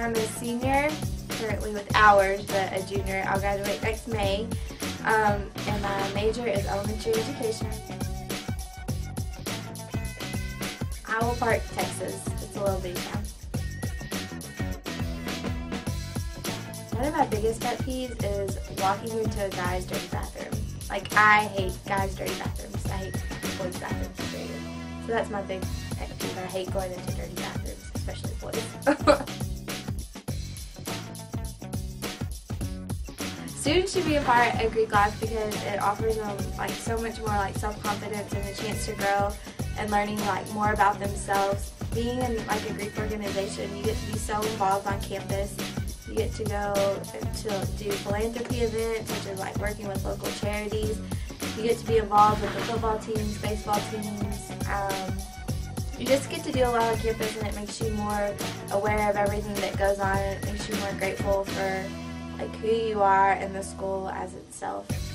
I'm a senior, currently with hours, but a junior. I'll graduate next May. Um, and my major is elementary education. Owl Park, Texas. It's a little bitty town. One of my biggest pet peeves is walking into a guy's dirty bathroom. Like, I hate guys' dirty bathrooms. I hate boys' bathrooms. So that's my big pet peeve. I hate going into dirty bathrooms, Students should be a part of Greek life because it offers them like so much more like self-confidence and a chance to grow and learning like more about themselves. Being in like a Greek organization, you get to be so involved on campus. You get to go to do philanthropy events, which is like working with local charities. You get to be involved with the football teams, baseball teams. Um, you just get to do a lot on campus and it makes you more aware of everything that goes on. It makes you more grateful for like who you are and the school as itself.